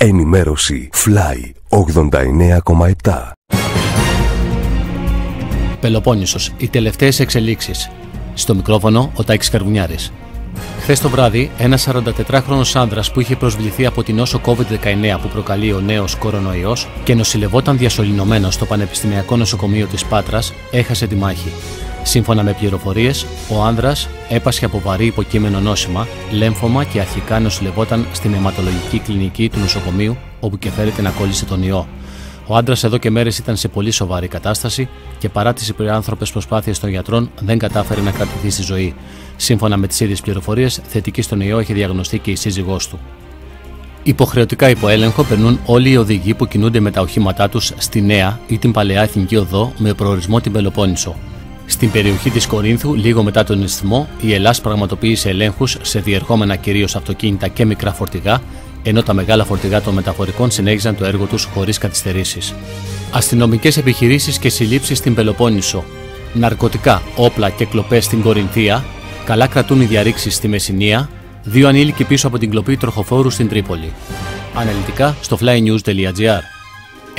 Ενημέρωση Fly 89,7 Πελοπόννησος, οι τελευταίες εξελίξεις. Στο μικρόφωνο ο Τάκης Καρβουνιάρης. Χθες το βράδυ, ένας 44χρονο άνδρας που είχε προσβληθεί από την νόσο COVID-19 που προκαλεί ο νέος κορονοϊός και νοσηλευόταν διασωληνωμένος στο Πανεπιστημιακό Νοσοκομείο της Πάτρας, έχασε τη μάχη. Σύμφωνα με πληροφορίες, ο άνδρας έπασχε από βαρύ υποκείμενο νόσημα, λέμφωμα και αρχικά νοσηλευόταν στην αιματολογική κλινική του νοσοκομείου, όπου και φέρεται να κόλλησε τον ιό. Ο άντρας εδώ και μέρες ήταν σε πολύ σοβαρή κατάσταση και παρά τις υπεράνθρωπες προσπάθειες των γιατρών δεν κατάφερε να κρατηθεί στη ζωή. Σύμφωνα με τις ίδιες πληροφορίες, θετική στον ιό έχει διαγνωστεί και η σύζυγός του. Υποχρεωτικά υπό έλεγχο περνούν όλοι οι οδηγοί που κινούνται με τα οχήματά τους στη νέα ή την παλαιά εθνική οδό με προορισμό την Πελοπόννησο. Στην περιοχή της Κορίνθου, λίγο μετά τον ισθμό, η Ελλάς πραγματοποίησε ελέγχους σε διερχόμενα κυρίως αυτοκίνητα και μικρά φορτηγά, ενώ τα μεγάλα φορτηγά των μεταφορικών συνέχιζαν το έργο τους χωρίς καθυστερήσεις. Αστυνομικές επιχειρήσεις και συλλήψεις στην Πελοπόννησο. Ναρκωτικά, όπλα και κλοπές στην Κορινθία. Καλά κρατούν οι διαρρήξεις στη Μεσσηνία. Δύο ανήλικοι πίσω από την κλοπή τροχοφόρου στην Τρίπολη. Αναλυτικά στο flynews.gr.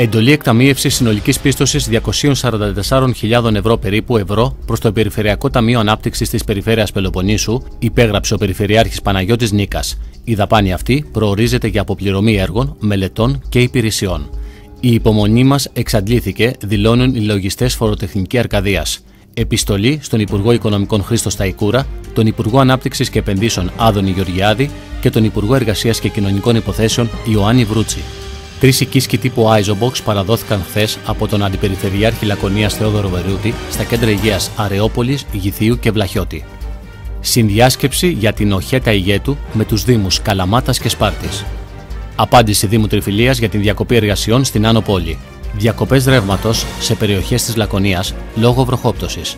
Εντολή εκταμείευσης συνολικής πίστοσης 244.000 ευρώ περίπου ευρώ προς το Περιφερειακό Ταμείο Ανάπτυξης της Περιφέρειας Πελοποννήσου, υπέγραψε ο Περιφερειάρχης Παναγιώτης Νίκας. Η δαπάνη αυτή προορίζεται για αποπληρωμή έργων, μελετών και υπηρεσιών. Η υπομονή μας εξαντλήθηκε, δηλώνουν οι λογιστές Φοροτεχνική Αρκαδίας. Επιστολή στον Υπουργό Οικονομικών Χρήστο Σταϊκούρα, τον Υπουργό Ανάπτυξης και Επενδύσεων Άδωνη Γεωργιάδη και τον Υπουργό Εργασίας και Κοινωνικών Υποθέσεων Ιωάννη Βρούτσι. Τρεις οικίσκοι τύπου Isobox παραδόθηκαν χθες από τον Αντιπεριφερειάρχη Λακωνίας Θεόδωρο Βερούτη στα κέντρα υγείας Αρεόπολης, Γηθίου και Βλαχιώτη. Συνδιάσκεψη για την οχέτα ηγέτου με τους Δήμους Καλαμάτας και Σπάρτης. Απάντηση Δήμου Τριφυλίας για την διακοπή εργασιών στην Άνω Πόλη. Διακοπές ρεύματος σε περιοχές της Λακωνίας λόγω βροχόπτωσης.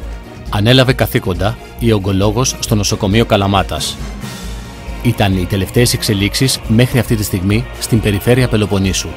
Ανέλαβε καθήκοντα η ογκολόγος στο νοσοκομείο Καλαμάτας. Ήταν οι τελευταίες εξελίξεις μέχρι αυτή τη στιγμή στην περιφέρεια Πελοποννήσου.